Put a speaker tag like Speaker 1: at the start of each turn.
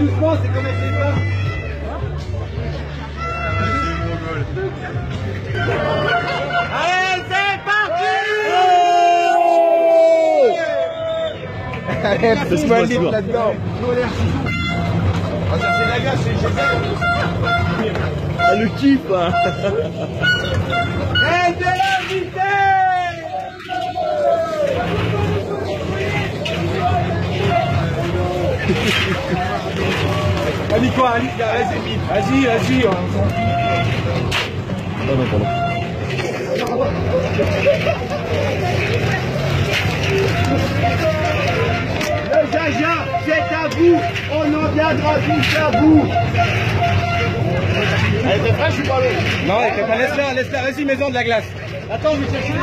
Speaker 1: Doucement, c'est comme avec les femmes. Allez, c'est parti
Speaker 2: Allez, litre là-dedans.
Speaker 1: Va chercher la c'est
Speaker 2: Ah, le kiff hein.
Speaker 1: Allez quoi, allez, vas-y, vas-y, vas-y.
Speaker 2: Pardon, pardon.
Speaker 1: Le Jaja, c'est à vous, on en viendra tous à vous. Elle était fraîche ou pas
Speaker 2: Non, laisse-la, laisse-la, vas-y, maison de la glace.
Speaker 1: Attends, je vais chercher